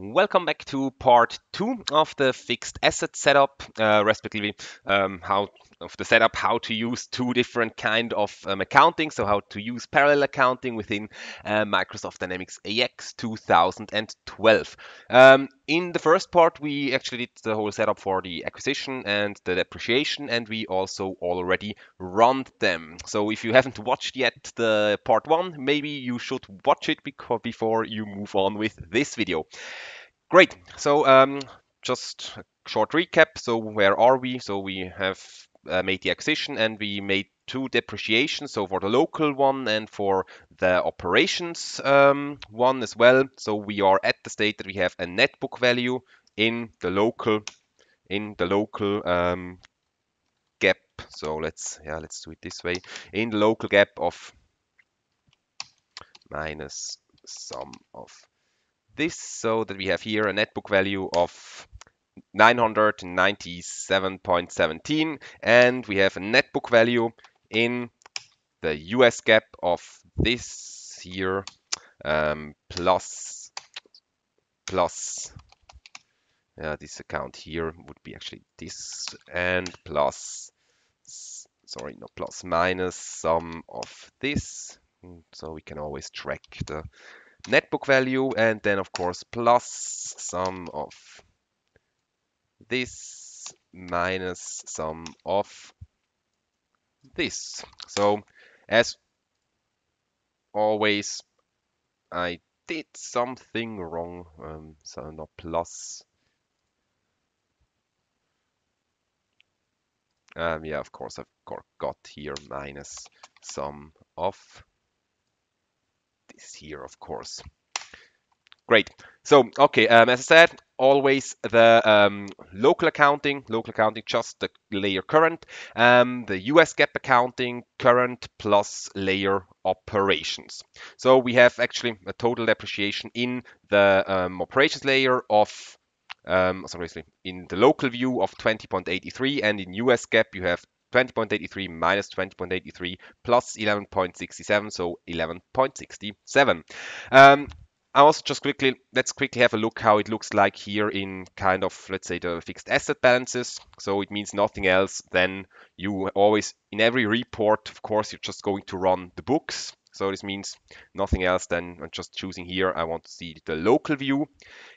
Welcome back to part two of the fixed asset setup, uh, respectively um, how of the setup, how to use two different kind of um, accounting. So how to use parallel accounting within uh, Microsoft Dynamics AX 2012. Um, in the first part, we actually did the whole setup for the acquisition and the depreciation, and we also already run them. So if you haven't watched yet the part one, maybe you should watch it before you move on with this video. Great. So um, just a short recap. So where are we? So we have uh, made the acquisition and we made two depreciations. So for the local one and for the operations um, one as well. So we are at the state that we have a net book value in the local in the local um, GAAP. So let's yeah let's do it this way. In the local GAAP of minus sum of this so that we have here a net book value of 997.17 and we have a net book value in the US GAAP of this here um, plus plus uh, this account here would be actually this and plus sorry not plus minus sum of this. So we can always track the net book value and then of course plus sum of this minus sum of this. So as always, I did something wrong, um, so not plus. Um, yeah, of course, I've got, got here minus sum of this here, of course. Great. So, okay, um, as I said, always the um, local accounting, local accounting, just the layer current, um, the US GAAP accounting, current plus layer operations. So we have actually a total depreciation in the um, operations layer of, um, sorry, in the local view of 20.83 and in US GAAP you have 20.83 minus 20.83 plus 11.67, so 11.67. I also just quickly, let's quickly have a look how it looks like here in kind of, let's say, the fixed asset balances. So it means nothing else than you always, in every report, of course, you're just going to run the books. So this means nothing else than I'm just choosing here. I want to see the local view.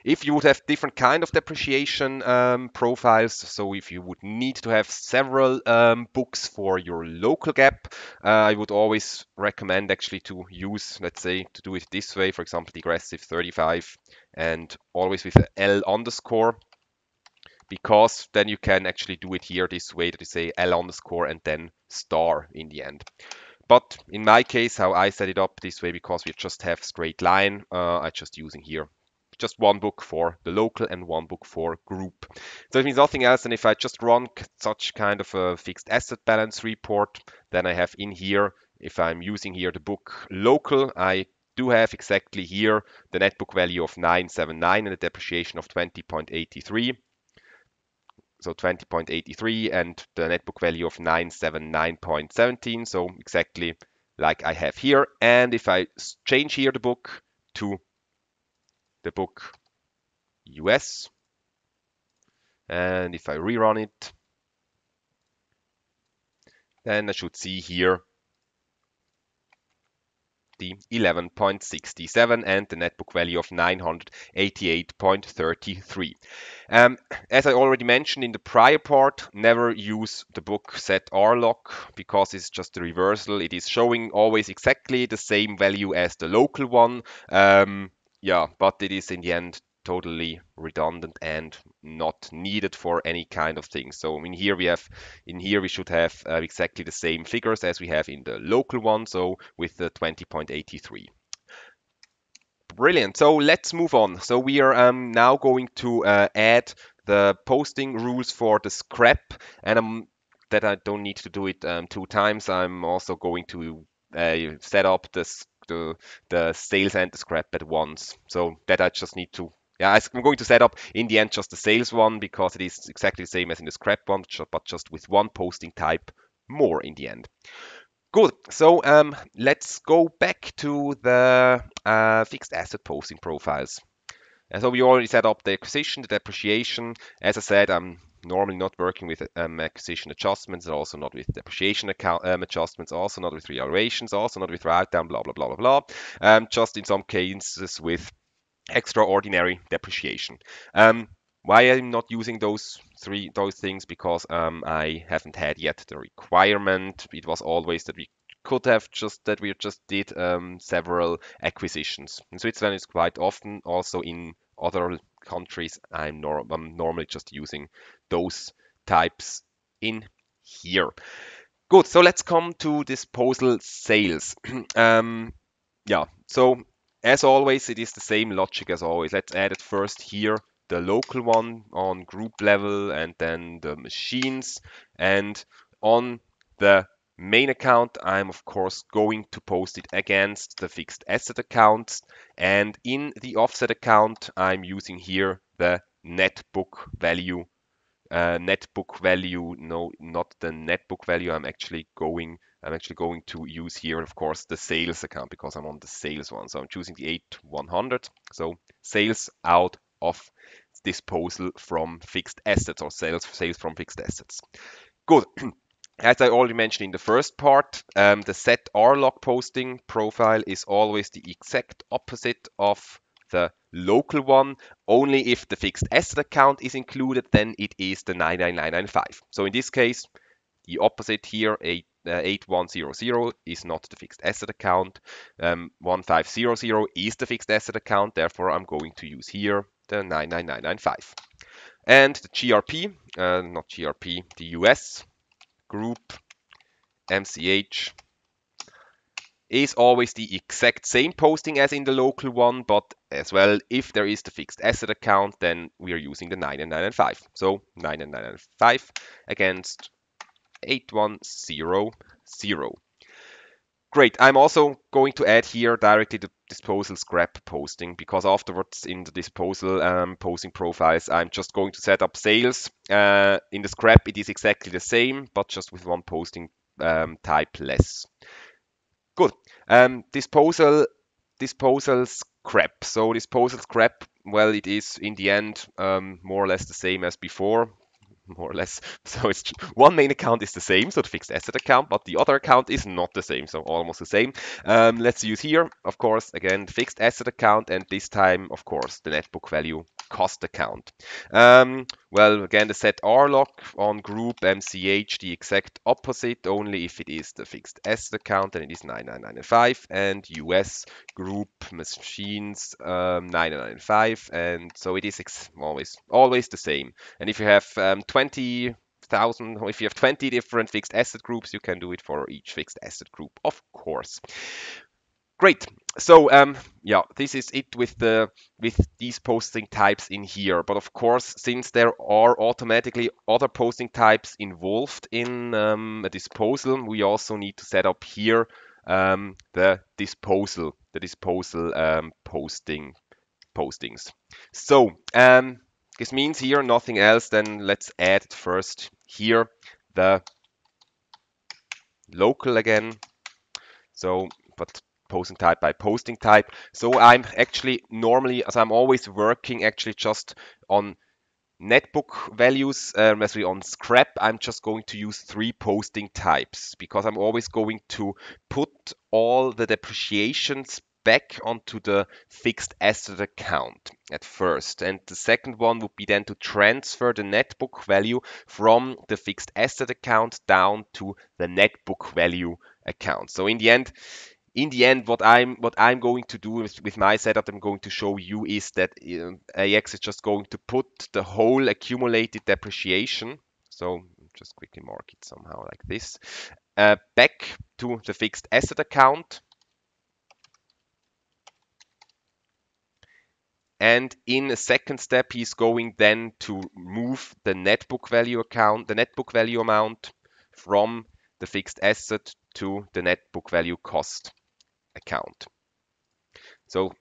If you would have different kind of depreciation um, profiles, so if you would need to have several um, books for your local GAAP, uh, I would always recommend actually to use, let's say, to do it this way, for example, digressive 35 and always with an L underscore because then you can actually do it here this way that you say L underscore and then star in the end. But in my case, how I set it up this way, because we just have straight line, uh, I just using here just one book for the local and one book for group. So it means nothing else than if I just run such kind of a fixed asset balance report, then I have in here, if I'm using here the book local, I do have exactly here the net book value of 979 and the depreciation of 20.83 so 20.83 and the net book value of 979.17 so exactly like I have here. And if I change here the book to the book US and if I rerun it then I should see here the 11.67 and the net book value of 988.33. Um, as I already mentioned in the prior part, never use the book set rlock because it's just a reversal. It is showing always exactly the same value as the local one. Um, yeah, but it is in the end totally redundant and not needed for any kind of thing. So in here we have, in here we should have uh, exactly the same figures as we have in the local one, so with the 20.83. Brilliant. So let's move on. So we are um, now going to uh, add the posting rules for the scrap, and um, that I don't need to do it um, two times. I'm also going to uh, set up the, the the sales and the scrap at once. So that I just need to yeah, I'm going to set up in the end just the sales one because it is exactly the same as in the scrap one, but just with one posting type more in the end. Good. So um, let's go back to the uh, fixed asset posting profiles. And so we already set up the acquisition, the depreciation. As I said, I'm normally not working with um, acquisition adjustments, also not with depreciation account um, adjustments, also not with revaluations, also not with write down, blah blah blah blah blah. Um, just in some cases with extraordinary depreciation. Um, why I'm not using those three those things because um, I haven't had yet the requirement. It was always that we could have just that we just did um, several acquisitions. In Switzerland, it's quite often. Also in other countries, I'm, nor I'm normally just using those types in here. Good. So let's come to disposal sales. um, yeah. So as always, it is the same logic as always. Let's add it first here the local one on group level and then the machines. And on the main account, I'm of course going to post it against the fixed asset accounts. And in the offset account, I'm using here the net book value. Uh, net book value, no, not the net book value. I'm actually going I'm actually going to use here, of course, the sales account because I'm on the sales one. So I'm choosing the 8100. So sales out of disposal from fixed assets or sales sales from fixed assets. Good. As I already mentioned in the first part, um, the set R log posting profile is always the exact opposite of the local one. Only if the fixed asset account is included, then it is the 99995. So in this case, the opposite here, 8, uh, 8100 is not the fixed asset account. Um, 1500 is the fixed asset account. Therefore, I'm going to use here the 99995. And the GRP, uh, not GRP, the US group MCH is always the exact same posting as in the local one, but as well, if there is the fixed asset account, then we are using the 9995. So 9995 against 8100. Great. I'm also going to add here directly the disposal scrap posting because afterwards in the disposal um, posting profiles, I'm just going to set up sales. Uh, in the scrap, it is exactly the same, but just with one posting um, type less. Good. Um, disposal, disposal scrap. So disposal scrap, well, it is in the end um, more or less the same as before more or less. So it's one main account is the same, so the fixed asset account, but the other account is not the same, so almost the same. Um, let's use here, of course, again, fixed asset account, and this time, of course, the net book value cost account. Um, well, again, the set R lock on group MCH, the exact opposite, only if it is the fixed asset account, then it is 9995, and US group machines um, 9995, and so it is always always the same. And if you have um, 20 thousand if you have 20 different fixed asset groups you can do it for each fixed asset group of course great. So um, yeah this is it with the with these posting types in here. But of course since there are automatically other posting types involved in um, a disposal we also need to set up here um, the disposal the disposal um, posting postings. So um, this means here nothing else than let's add first here the local again. So but posting type by posting type. So I'm actually normally, as I'm always working actually just on netbook values, um, on scrap, I'm just going to use three posting types because I'm always going to put all the depreciations back onto the fixed asset account at first. And the second one would be then to transfer the net book value from the fixed asset account down to the net book value account. So in the end, in the end, what I'm what I'm going to do with, my setup, I'm going to show you is that AX is just going to put the whole accumulated depreciation. So just quickly mark it somehow like this, uh, back to the fixed asset account. And in a second step, he's going then to move the net book value account, the net book value amount from the fixed asset to the net book value cost account. So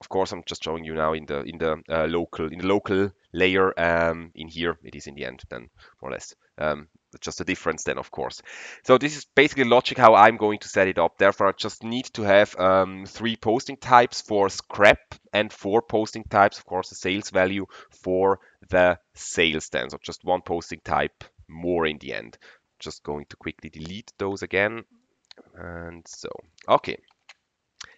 of course, I'm just showing you now in the in the uh, local in the local layer. Um, in here, it is in the end then more or less um, just a difference then, of course. So this is basically logic how I'm going to set it up. Therefore, I just need to have um, three posting types for scrap and four posting types, of course, the sales value for the sales then. So just one posting type more in the end. Just going to quickly delete those again. And so, okay.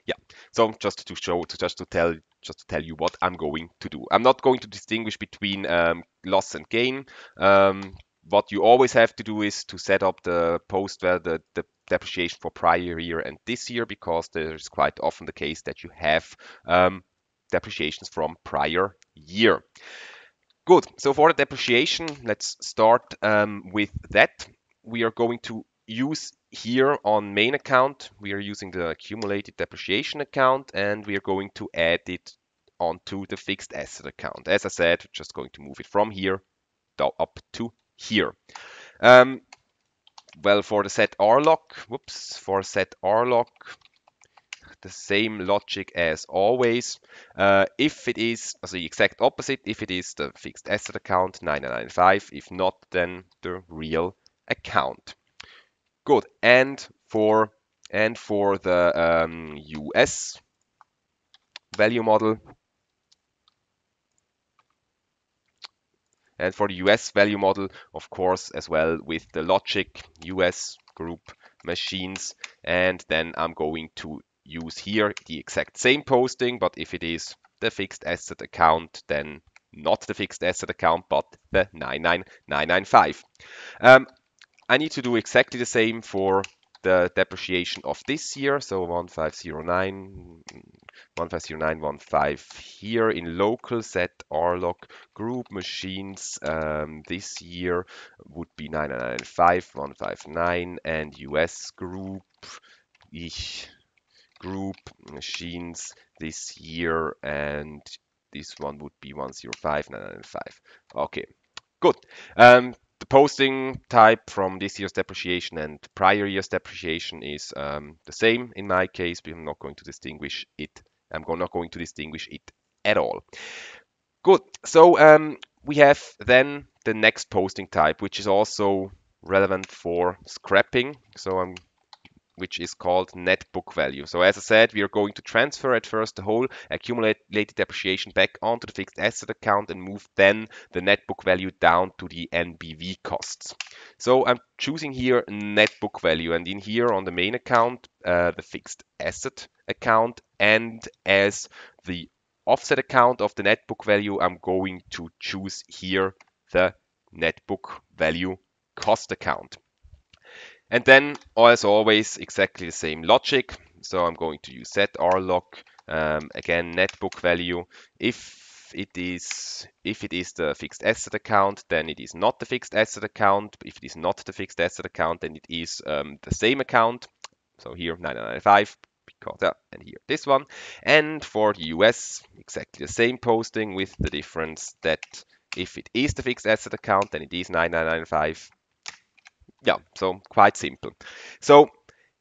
Yeah, so just to show, to just to tell, just to tell you what I'm going to do. I'm not going to distinguish between um, loss and gain. Um, what you always have to do is to set up the post where the, the depreciation for prior year and this year because there's quite often the case that you have um, depreciations from prior year. Good, so for the depreciation, let's start um, with that. We are going to use here on main account, we are using the accumulated depreciation account and we are going to add it onto the fixed asset account. As I said, just going to move it from here up to here. Um, well, for the set R lock, whoops, for set R lock, the same logic as always. Uh, if it is also the exact opposite, if it is the fixed asset account 995, if not, then the real account. Good. And for and for the um, US value model, And for the US value model, of course, as well with the logic US group machines. And then I'm going to use here the exact same posting, but if it is the fixed asset account, then not the fixed asset account, but the 99995. Um, I need to do exactly the same for the depreciation of this year. So 1509, 150915 here in local set rlog group machines. Um, this year would be 9995, 159 and US group. Ich group machines this year and this one would be 105, 995. Okay, good. Um, posting type from this year's depreciation and prior year's depreciation is um, the same in my case, but I'm not going to distinguish it. I'm not going to distinguish it at all. Good. So um, we have then the next posting type, which is also relevant for scrapping. So I'm which is called net book value. So as I said, we are going to transfer at first the whole accumulated depreciation back onto the fixed asset account and move then the net book value down to the NBV costs. So I'm choosing here net book value and in here on the main account, uh, the fixed asset account and as the offset account of the net book value, I'm going to choose here the net book value cost account. And then, as always, exactly the same logic. So I'm going to use set rlog, um, again, net book value. If it is if it is the fixed asset account, then it is not the fixed asset account. If it is not the fixed asset account, then it is um, the same account. So here 995 because and here this one. And for the US, exactly the same posting with the difference that if it is the fixed asset account, then it is 9995 yeah, so quite simple. So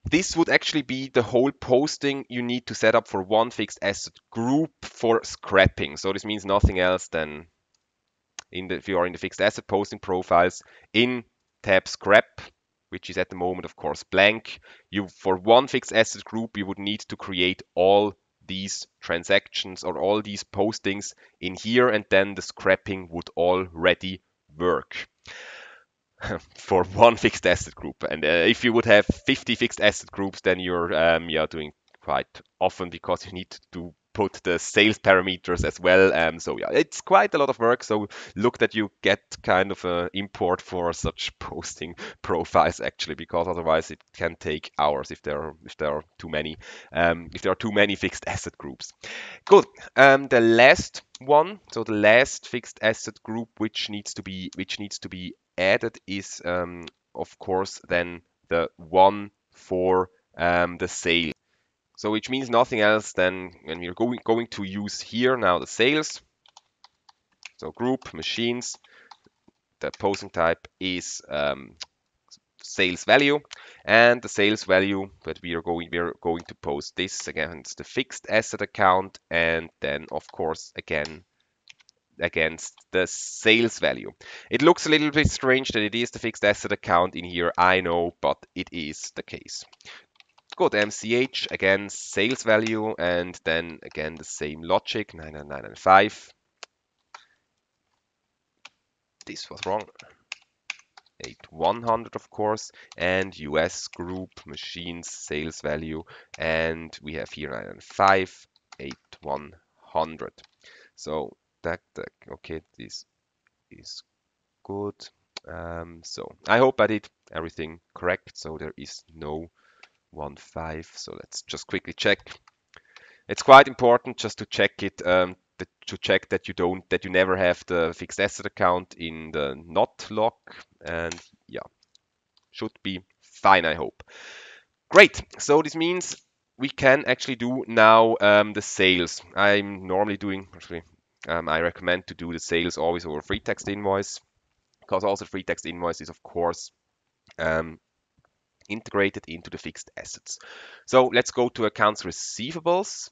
this would actually be the whole posting you need to set up for one fixed asset group for scrapping. So this means nothing else than in the, if you are in the fixed asset posting profiles in tab scrap, which is at the moment, of course, blank. You for one fixed asset group, you would need to create all these transactions or all these postings in here, and then the scrapping would already work. for one fixed asset group. And uh, if you would have 50 fixed asset groups, then you're um, yeah doing quite often because you need to put the sales parameters as well. Um, so yeah, it's quite a lot of work. So look that you get kind of an import for such posting profiles actually, because otherwise it can take hours if there are if there are too many um, if there are too many fixed asset groups. Good. Um, the last one, so the last fixed asset group which needs to be which needs to be added is, um, of course, then the one for um, the sale. So which means nothing else than when we're going, going to use here now the sales. So group machines, the posting type is um, sales value and the sales value that we are going we are going to post this against the fixed asset account and then of course again against the sales value. It looks a little bit strange that it is the fixed asset account in here, I know, but it is the case. Good, MCH, again, sales value, and then again the same logic, 99995. This was wrong. 8100 of course and US group machines sales value and we have here 995 8100 so that, that okay this is good. Um, so I hope I did everything correct so there is no one five. So let's just quickly check. It's quite important just to check it um, to check that you don't that you never have the fixed asset account in the not lock. And yeah should be fine I hope. Great. So this means we can actually do now um, the sales. I'm normally doing actually um, I recommend to do the sales always over free text invoice because also free text invoice is of course um, integrated into the fixed assets. So let's go to accounts receivables.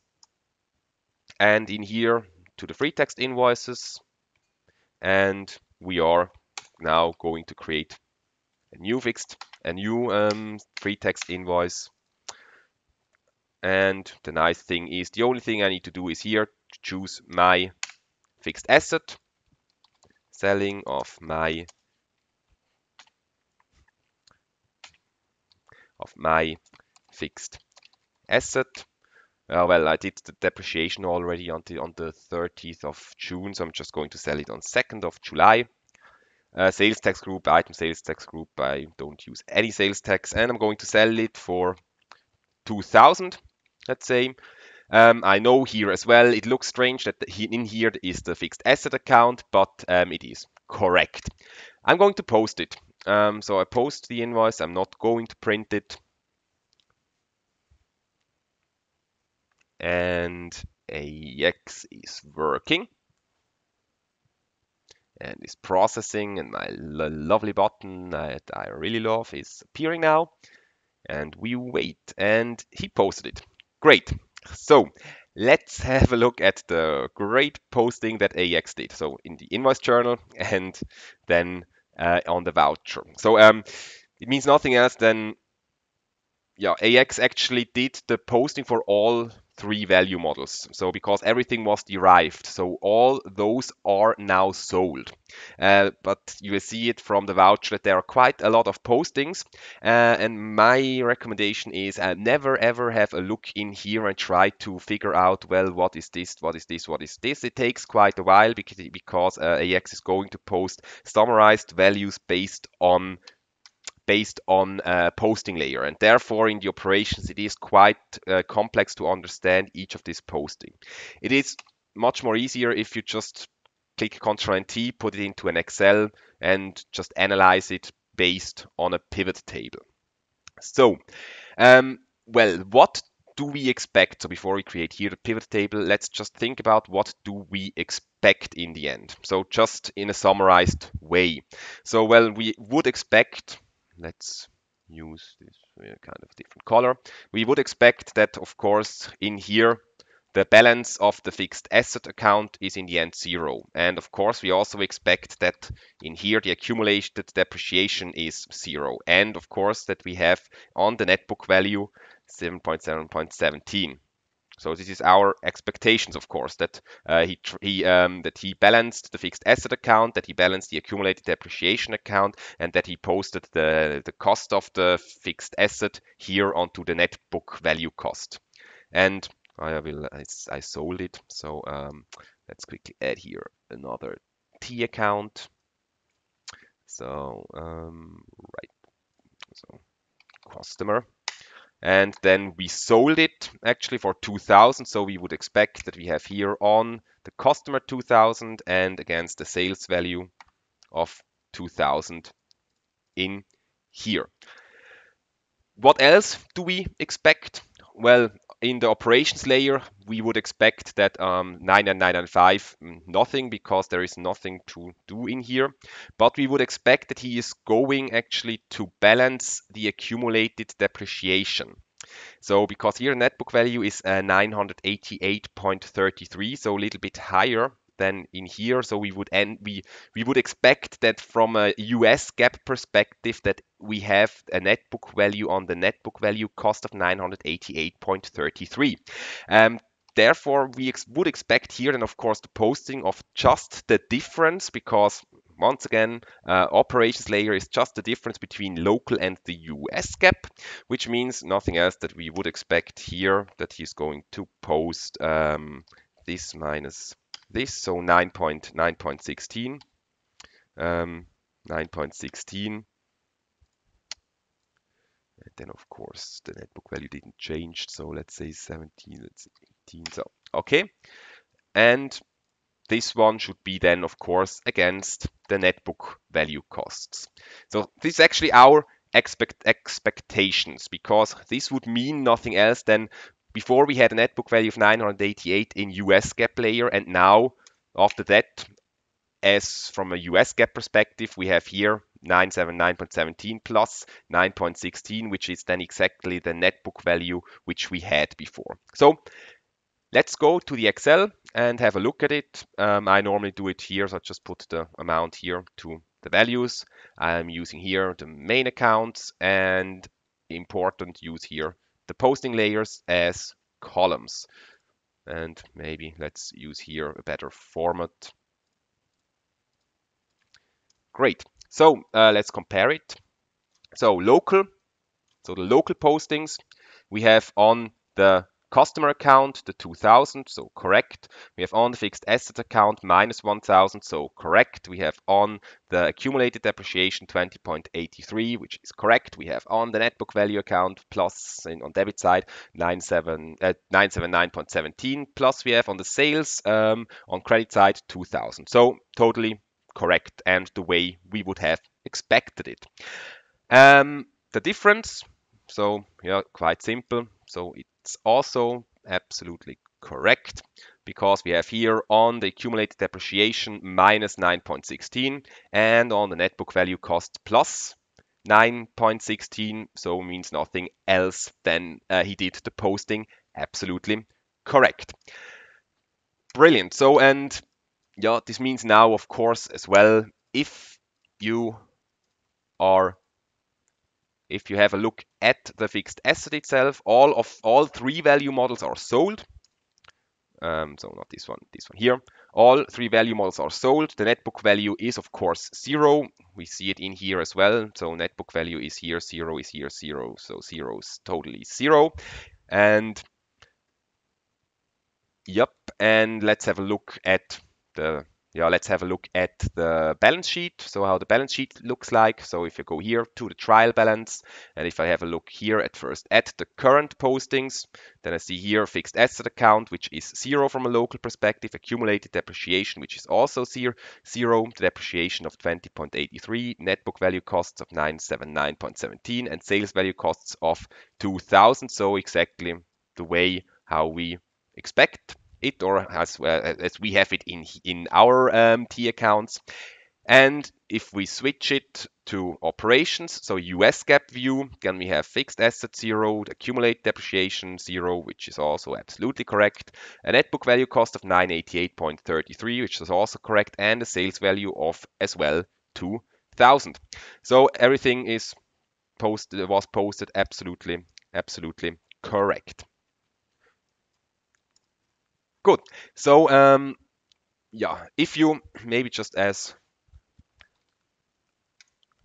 And in here to the free text invoices. And we are now going to create a new fixed a new um, free text invoice. And the nice thing is the only thing I need to do is here to choose my fixed asset selling of my of my fixed asset uh, well, I did the depreciation already on the, on the 30th of June, so I'm just going to sell it on 2nd of July. Uh, sales tax group, item sales tax group, I don't use any sales tax, and I'm going to sell it for 2000, let's say. Um, I know here as well, it looks strange that in here is the fixed asset account, but um, it is correct. I'm going to post it. Um, so I post the invoice, I'm not going to print it. and AX is working. And is processing. And my lovely button that I really love is appearing now. And we wait. And he posted it. Great so let's have a look at the great posting that AX did. So in the invoice journal and then uh, on the voucher. So um, it means nothing else than yeah AX actually did the posting for all three value models. So because everything was derived, so all those are now sold. Uh, but you will see it from the voucher that there are quite a lot of postings. Uh, and my recommendation is uh, never ever have a look in here and try to figure out, well, what is this, what is this, what is this. It takes quite a while because, because uh, AX is going to post summarized values based on based on a posting layer. And therefore, in the operations, it is quite uh, complex to understand each of these posting. It is much more easier if you just click Ctrl and T, put it into an Excel, and just analyze it based on a pivot table. So, um, well, what do we expect? So before we create here the pivot table, let's just think about what do we expect in the end. So just in a summarized way. So well, we would expect let's use this uh, kind of different color. We would expect that, of course, in here, the balance of the fixed asset account is in the end zero. And of course, we also expect that in here, the accumulated depreciation is zero. And of course, that we have on the net book value 7.7.17. So this is our expectations, of course, that uh, he, he um, that he balanced the fixed asset account, that he balanced the accumulated depreciation account, and that he posted the the cost of the fixed asset here onto the net book value cost. And I will I, I sold it, so um, let's quickly add here another T account. So um, right, so customer and then we sold it actually for 2000 so we would expect that we have here on the customer 2000 and against the sales value of 2000 in here. What else do we expect? Well in the operations layer we would expect that um, 99995 mm, nothing because there is nothing to do in here. But we would expect that he is going actually to balance the accumulated depreciation. So because here net book value is uh, 988.33 so a little bit higher than in here. So we would end we we would expect that from a US GAAP perspective that we have a net book value on the net book value cost of 988.33. Um, therefore, we ex would expect here then, of course, the posting of just the difference because once again, uh, operations layer is just the difference between local and the US GAAP, which means nothing else that we would expect here that he's going to post um, this minus this, so 9.9.16, um, 9.16. And then of course the net book value didn't change, so let's say 17, let's say 18. So okay, and this one should be then, of course, against the net book value costs. So this is actually our expect expectations because this would mean nothing else than before we had a net book value of 988 in US GAAP layer and now after that as from a US GAAP perspective we have here 979.17 plus 9.16 which is then exactly the net book value which we had before. So Let's go to the Excel and have a look at it. Um, I normally do it here, so I just put the amount here to the values. I'm using here the main accounts and important use here the posting layers as columns. And maybe let's use here a better format. Great. So uh, let's compare it. So local, so the local postings we have on the customer account, the 2000, so correct. We have on the fixed asset account minus 1000, so correct. We have on the accumulated depreciation 20.83, which is correct. We have on the net book value account plus in, on debit side 97, uh, 979.17, plus we have on the sales um, on credit side 2000. So totally correct and the way we would have expected it. Um, the difference, so yeah, quite simple. So it it's also absolutely correct because we have here on the accumulated depreciation minus 9.16 and on the net book value cost plus 9.16 so means nothing else than uh, he did the posting. Absolutely correct. Brilliant. So and yeah this means now of course as well if you are if you have a look at the fixed asset itself, all of all three value models are sold. Um, so not this one, this one here. All three value models are sold. The net book value is of course zero. We see it in here as well. So net book value is here, zero is here, zero. So zero is totally zero. And yep, and let's have a look at the yeah, let's have a look at the balance sheet. So how the balance sheet looks like. So if you go here to the trial balance, and if I have a look here at first at the current postings, then I see here fixed asset account, which is zero from a local perspective, accumulated depreciation, which is also zero, zero the depreciation of 20.83, net book value costs of 979.17, and sales value costs of 2000. So exactly the way how we expect it or as, uh, as we have it in, in our um, T accounts. And if we switch it to operations, so US GAAP view, then we have fixed asset zero, accumulate depreciation zero, which is also absolutely correct, a net book value cost of 988.33, which is also correct, and a sales value of as well 2000. So everything is posted was posted absolutely, absolutely correct. Good. So um, yeah, if you maybe just as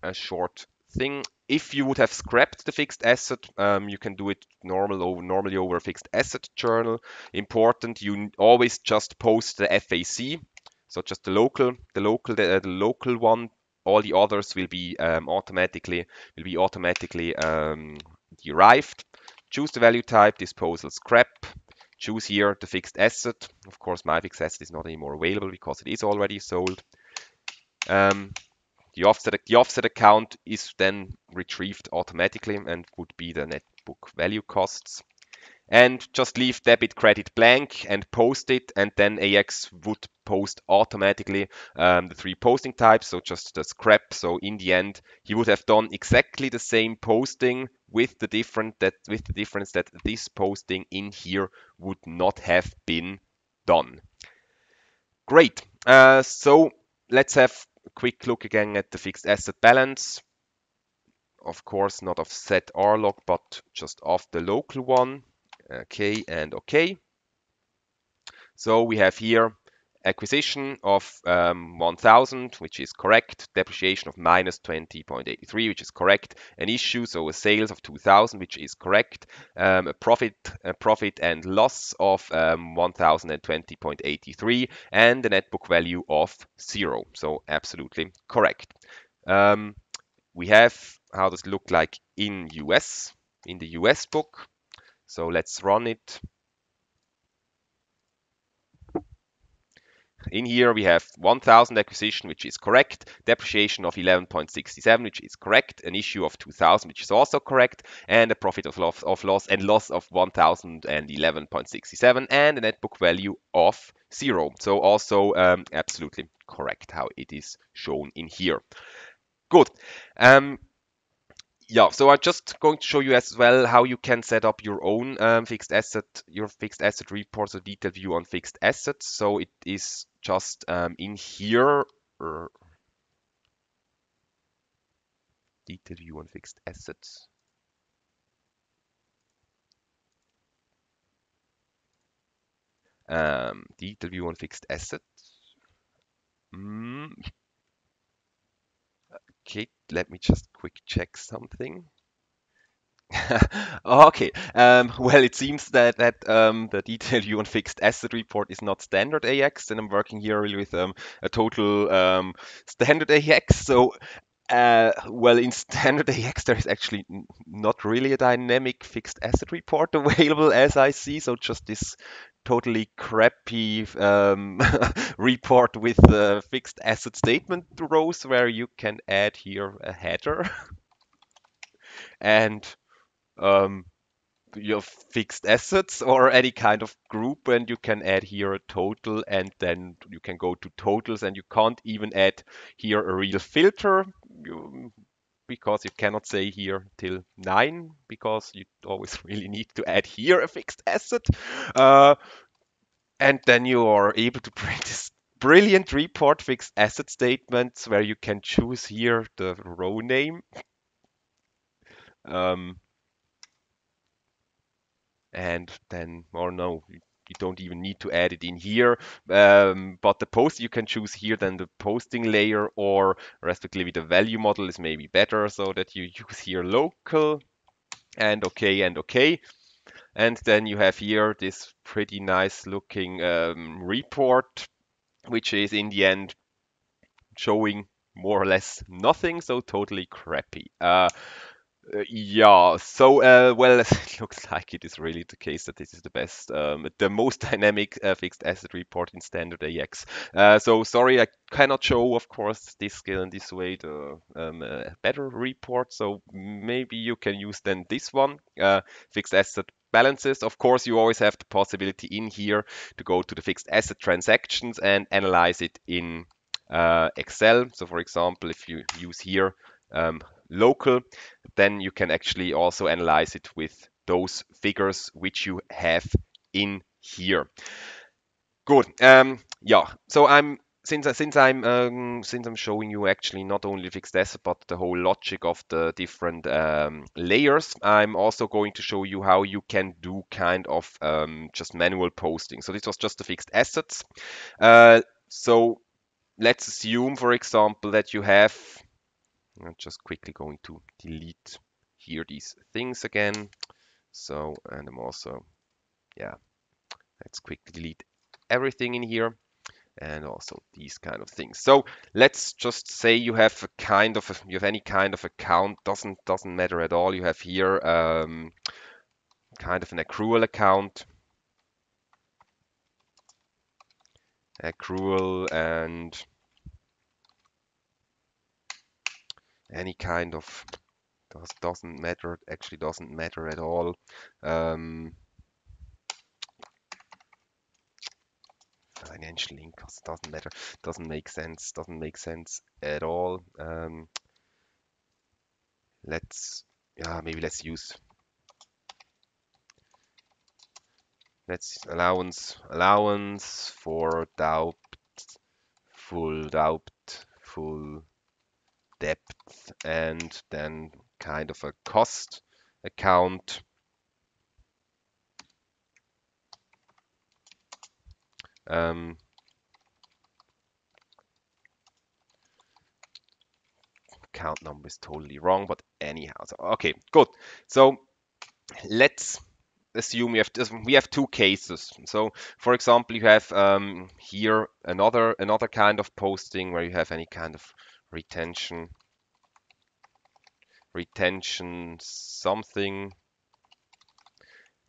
a short thing, if you would have scrapped the fixed asset, um, you can do it normal over, normally over a fixed asset journal. Important, you always just post the FAC, so just the local, the local, the, the local one. All the others will be um, automatically will be automatically um, derived. Choose the value type, disposal scrap, choose here the fixed asset. Of course, my fixed asset is not anymore available because it is already sold. Um, the offset, the offset account is then retrieved automatically and would be the net book value costs. And just leave debit credit blank and post it, and then AX would post automatically um, the three posting types, so just the scrap. So in the end, he would have done exactly the same posting with the different that with the difference that this posting in here would not have been done. Great. Uh, so let's have a quick look again at the fixed asset balance. Of course, not of ZRlog, but just of the local one. Okay, and okay. So we have here acquisition of um, 1000, which is correct, depreciation of minus 20.83, which is correct, an issue, so a sales of 2000, which is correct, um, a profit, a profit and loss of um, 1020.83, and a net book value of zero, so absolutely correct. Um, we have how does it look like in US, in the US book. So let's run it. In here we have 1000 acquisition, which is correct, depreciation of 11.67, which is correct, an issue of 2000, which is also correct, and a profit of loss, of loss and loss of 1011.67, and a net book value of zero. So also um, absolutely correct how it is shown in here. Good. Um, yeah, so I'm just going to show you as well how you can set up your own um, fixed asset, your fixed asset reports, a detailed view on fixed assets. So it is just um, in here, er, detailed view on fixed assets. Um, detailed view on fixed assets. Mm. Let me just quick check something. okay, um, well, it seems that that um, the detailed view on fixed asset report is not standard AX, and I'm working here really with um, a total um, standard AX. So, uh, well, in standard AX, there is actually not really a dynamic fixed asset report available as I see. So just this totally crappy um, report with fixed asset statement rows where you can add here a header. And um, your fixed assets or any kind of group and you can add here a total and then you can go to totals and you can't even add here a real filter. You, because you cannot say here till 9 because you always really need to add here a fixed asset. Uh, and then you are able to print this brilliant report fixed asset statements where you can choose here the row name. Um, and then or no you don't even need to add it in here. Um, but the post you can choose here then the posting layer or respectively the value model is maybe better so that you use here local and okay and okay. And then you have here this pretty nice looking um, report which is in the end showing more or less nothing so totally crappy. Uh, yeah, so uh, well, it looks like it is really the case that this is the best, um, the most dynamic uh, fixed asset report in standard AX. Uh, so sorry, I cannot show, of course, this scale in this way the um, uh, better report. So maybe you can use then this one, uh, fixed asset balances. Of course, you always have the possibility in here to go to the fixed asset transactions and analyze it in Excel. So for example, if you use here um, local, then you can actually also analyze it with those figures which you have in here. Good. Um, yeah. So I'm since since I'm um, since I'm showing you actually not only fixed asset but the whole logic of the different um, layers, I'm also going to show you how you can do kind of um, just manual posting. So this was just the fixed assets. Uh, so let's assume, for example, that you have I'm just quickly going to delete here these things again. So, and I'm also, yeah, let's quickly delete everything in here and also these kind of things. So let's just say you have a kind of, a, you have any kind of account, doesn't, doesn't matter at all. You have here um, kind of an accrual account. Accrual and any kind of does, doesn't matter actually doesn't matter at all. Um, financial income doesn't matter doesn't make sense doesn't make sense at all. Um, let's yeah maybe let's use let's allowance allowance for doubt full doubtful depth and then kind of a cost account. Um, count number is totally wrong, but anyhow, so, okay, good. So let's assume we have we have two cases. So, for example, you have um, here another another kind of posting where you have any kind of retention retention something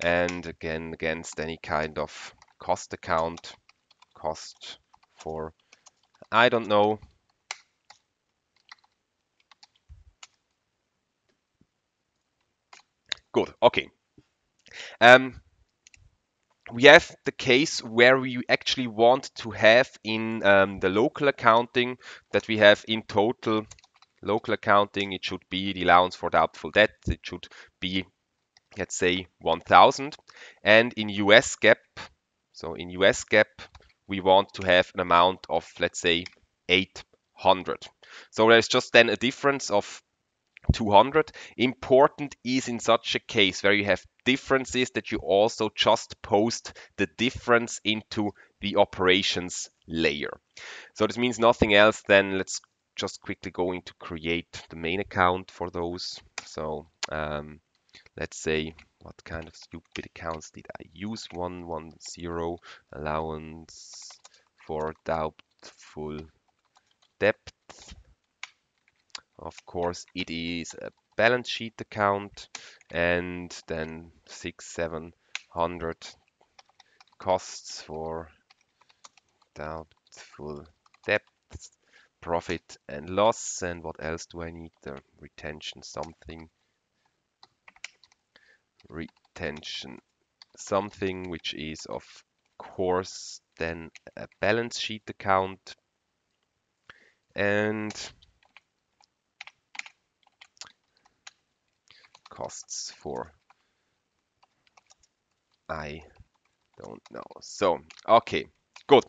and again against any kind of cost account cost for I don't know. Good okay. Um, we have the case where we actually want to have in um, the local accounting that we have in total local accounting, it should be the allowance for doubtful debt. It should be, let's say, 1000. And in US GAAP, so in US GAAP, we want to have an amount of, let's say, 800. So there's just then a difference of 200. Important is in such a case where you have differences that you also just post the difference into the operations layer. So this means nothing else than let's just quickly go into create the main account for those. So um, let's say what kind of stupid accounts did I use? 110 allowance for doubtful debt. Of course, it is a balance sheet account and then six, seven hundred costs for doubtful debts, profit and loss and what else do I need? The retention something. Retention something which is of course then a balance sheet account. And costs for I don't know so okay good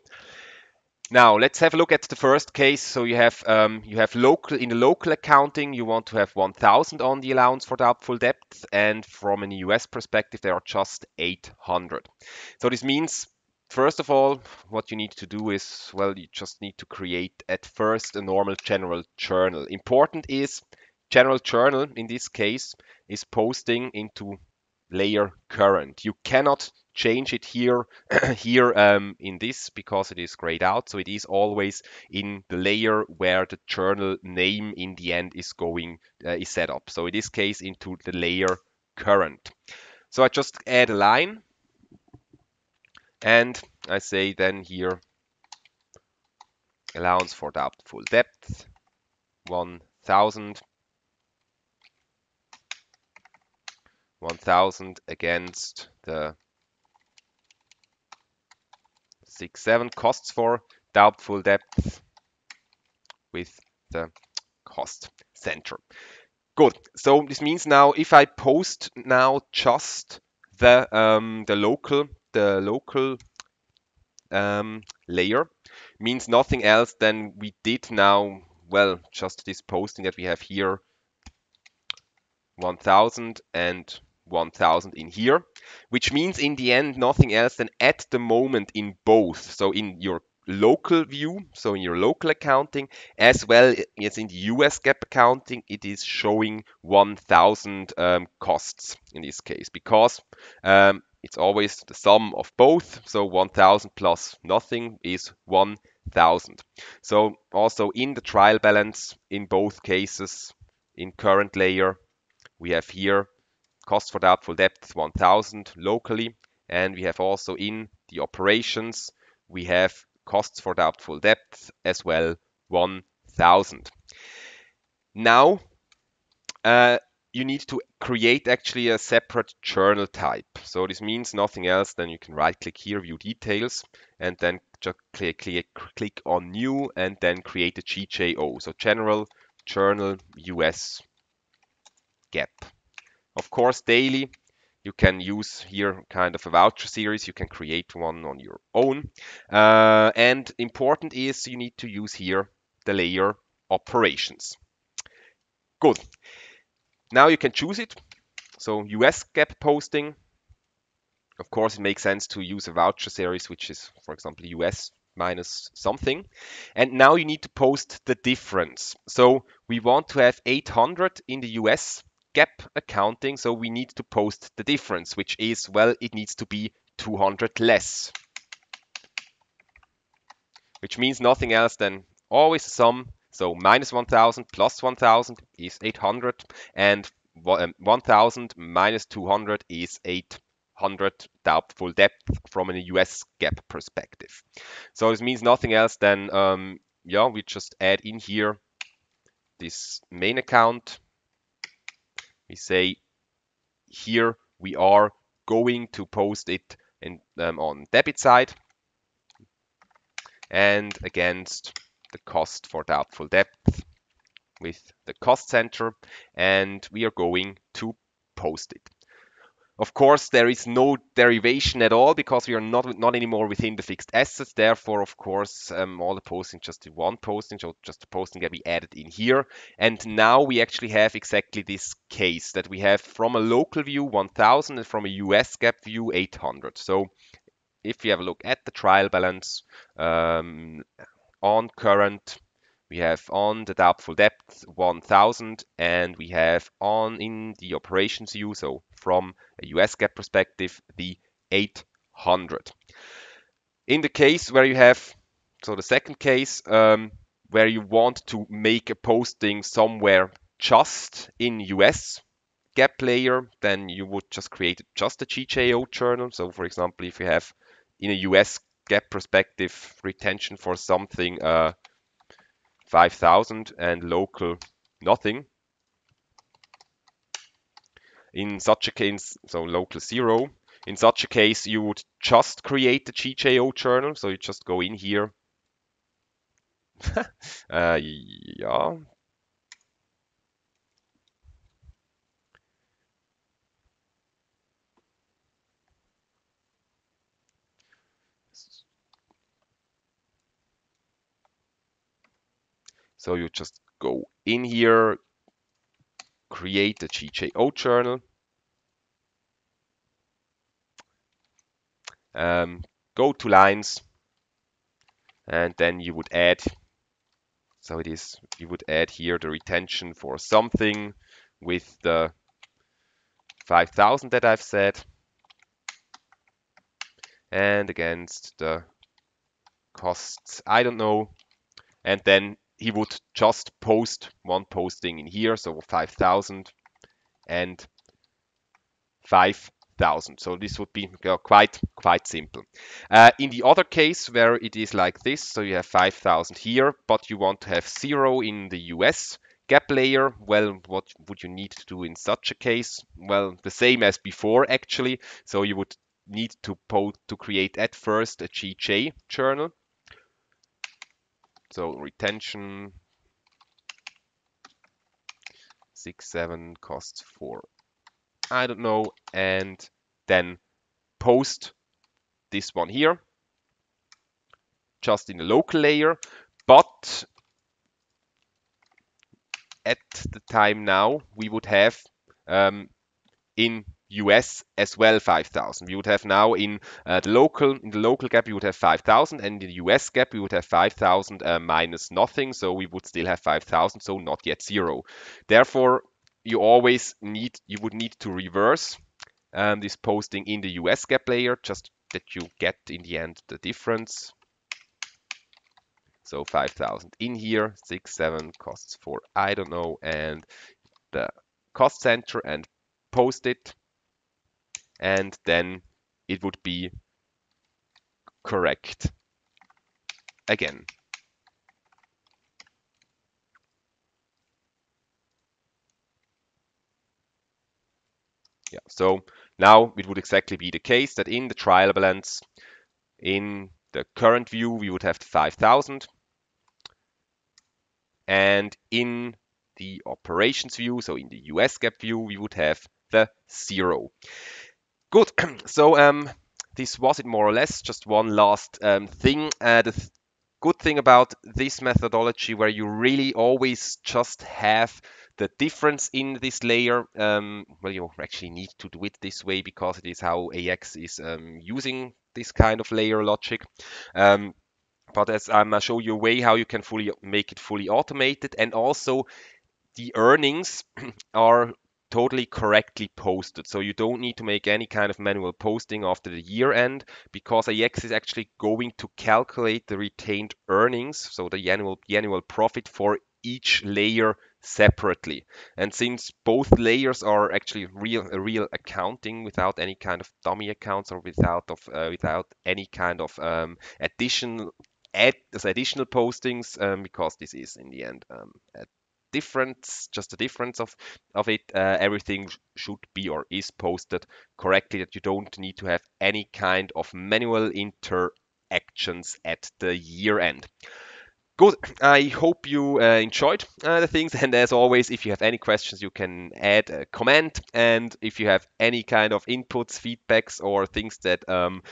now let's have a look at the first case. So you have um, you have local in the local accounting, you want to have 1,000 on the allowance for doubtful debt, and from a US perspective, there are just 800. So this means, first of all, what you need to do is, well, you just need to create at first a normal general journal. Important is general journal in this case is posting into layer current. You cannot change it here here um, in this because it is grayed out. So it is always in the layer where the journal name in the end is going uh, is set up. So in this case into the layer current. So I just add a line and I say then here allowance for doubtful debt 1000 1000 against the six, seven costs for doubtful debt with the cost center. Good. So this means now if I post now just the um, the local the local um, layer means nothing else than we did now. Well, just this posting that we have here, 1000 and 1000 in here, which means in the end nothing else than at the moment in both. So in your local view, so in your local accounting, as well as in the US GAAP accounting, it is showing 1000 um, costs in this case because um, it's always the sum of both. So 1000 plus nothing is 1000. So also in the trial balance in both cases, in current layer, we have here cost for doubtful debt 1000 locally and we have also in the operations we have costs for doubtful debt as well 1000 now uh, you need to create actually a separate journal type. So this means nothing else than you can right click here view details and then just click, click, click on new and then create a GJO so general journal US GAAP of course, daily you can use here kind of a voucher series. You can create one on your own. Uh, and important is you need to use here the layer operations. Good. Now you can choose it. So US GAAP posting. Of course, it makes sense to use a voucher series, which is, for example, US minus something. And now you need to post the difference. So we want to have 800 in the US GAAP accounting. So we need to post the difference, which is, well, it needs to be 200 less. Which means nothing else than always a sum. So minus 1000 plus 1000 is 800 and um, 1000 minus 200 is 800 doubtful debt from a US GAAP perspective. So this means nothing else than, um, yeah, we just add in here this main account we say here we are going to post it in, um, on debit side and against the cost for doubtful debt with the cost center and we are going to post it. Of course, there is no derivation at all because we are not not anymore within the fixed assets. Therefore, of course, um, all the posting just in one posting, so just the posting that we added in here. And now we actually have exactly this case that we have from a local view 1000 and from a US GAAP view 800. So if you have a look at the trial balance um, on current we have on the doubtful debt 1000 and we have on in the operations view, so from a US GAAP perspective, the 800. In the case where you have, so the second case, um, where you want to make a posting somewhere just in US GAAP layer, then you would just create just a GJO journal. So for example, if you have in a US GAAP perspective retention for something uh, 5000 and local nothing. In such a case, so local zero, in such a case, you would just create the GJO journal. So you just go in here. uh, yeah. So you just go in here, create a GJO journal. Um, go to lines and then you would add so it is you would add here the retention for something with the 5000 that I've set and against the costs I don't know and then he would just post one posting in here, so 5,000 and 5,000. So this would be quite quite simple. Uh, in the other case where it is like this, so you have 5,000 here, but you want to have zero in the US GAAP layer, well, what would you need to do in such a case? Well, the same as before actually. So you would need to, to create at first a GJ journal so retention, six, seven costs four. I don't know. And then post this one here, just in the local layer. But at the time now, we would have um, in US as well 5,000. We would have now in uh, the local in the local GAAP we would have 5,000, and in the US GAAP we would have 5,000 uh, minus nothing, so we would still have 5,000, so not yet zero. Therefore, you always need you would need to reverse um, this posting in the US GAAP layer, just that you get in the end the difference. So 5,000 in here, six, seven costs for I don't know, and the cost center and post it and then it would be correct again. Yeah, so now it would exactly be the case that in the trial balance, in the current view, we would have the 5,000. And in the operations view, so in the US GAAP view, we would have the zero. Good. So um, this was it more or less. Just one last um, thing. Uh, the th good thing about this methodology, where you really always just have the difference in this layer. Um, well, you actually need to do it this way because it is how AX is um, using this kind of layer logic. Um, but as I'm gonna show you a way how you can fully make it fully automated and also the earnings are totally correctly posted. So you don't need to make any kind of manual posting after the year end because AX is actually going to calculate the retained earnings, so the annual, the annual profit for each layer separately. And since both layers are actually real real accounting without any kind of dummy accounts or without of uh, without any kind of um, additional add additional postings um, because this is in the end um, difference, just the difference of, of it, uh, everything should be or is posted correctly that you don't need to have any kind of manual interactions at the year end. Good. I hope you uh, enjoyed uh, the things. And as always, if you have any questions, you can add a comment. And if you have any kind of inputs, feedbacks, or things that um,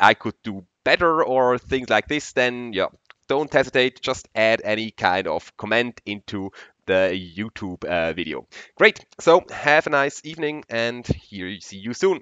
I could do better or things like this, then yeah, don't hesitate. Just add any kind of comment into the YouTube uh, video. Great. So have a nice evening and here see you soon.